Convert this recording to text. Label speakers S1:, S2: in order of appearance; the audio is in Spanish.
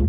S1: you.